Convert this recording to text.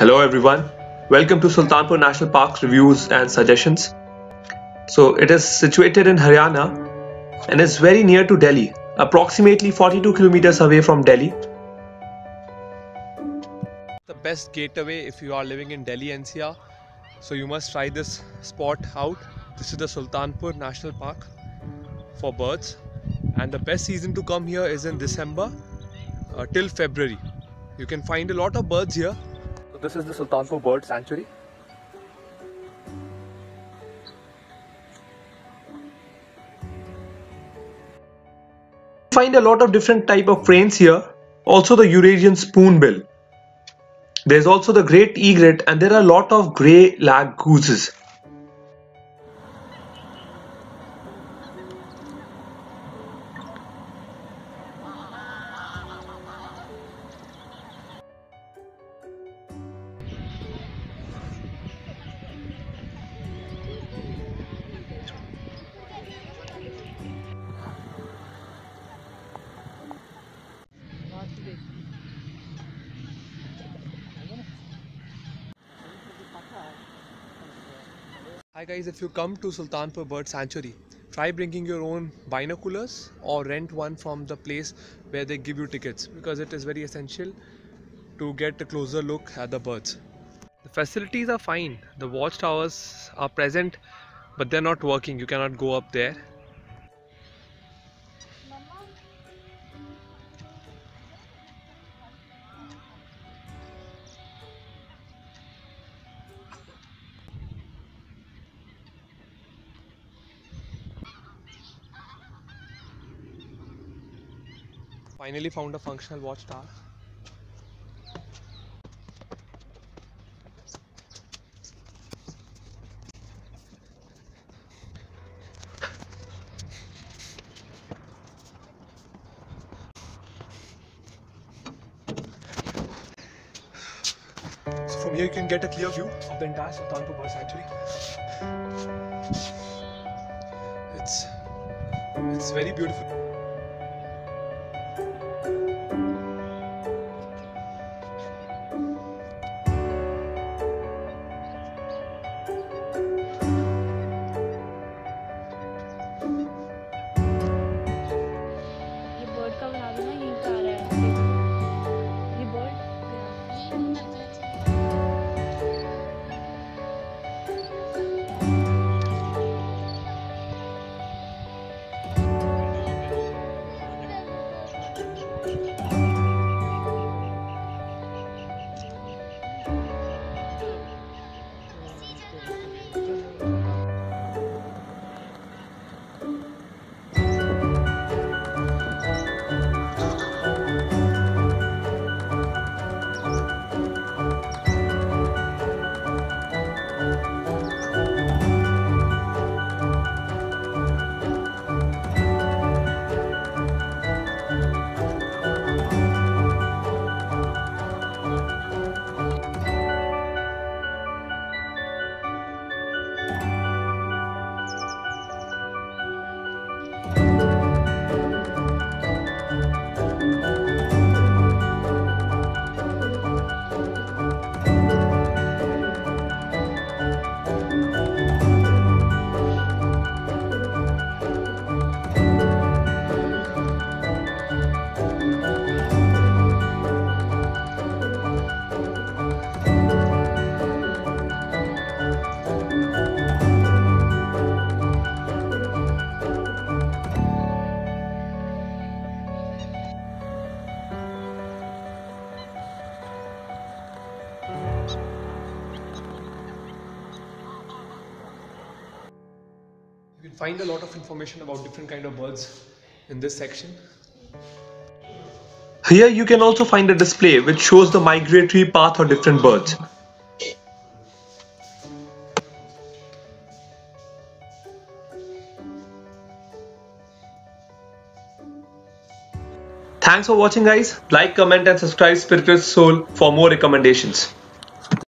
Hello everyone, welcome to Sultanpur National Park's reviews and suggestions. So it is situated in Haryana and is very near to Delhi, approximately 42 kilometers away from Delhi. The best gateway if you are living in Delhi NCR, so you must try this spot out. This is the Sultanpur National Park for birds, and the best season to come here is in December uh, till February. You can find a lot of birds here this is the Sultanpur Bird Sanctuary. Find a lot of different type of cranes here. Also the Eurasian spoonbill. There's also the great egret and there are a lot of grey lag gooses. Hi guys, if you come to Sultanpur Bird Sanctuary, try bringing your own binoculars or rent one from the place where they give you tickets because it is very essential to get a closer look at the birds. The facilities are fine. The watchtowers are present but they're not working. You cannot go up there Finally found a functional watchtower. So from here you can get a clear view of the entire Sultanpur Bird Sanctuary. It's it's very beautiful. You can find a lot of information about different kind of birds in this section. Here you can also find a display which shows the migratory path of different birds. Thanks for watching guys. Like, comment and subscribe Spirited Soul for more recommendations.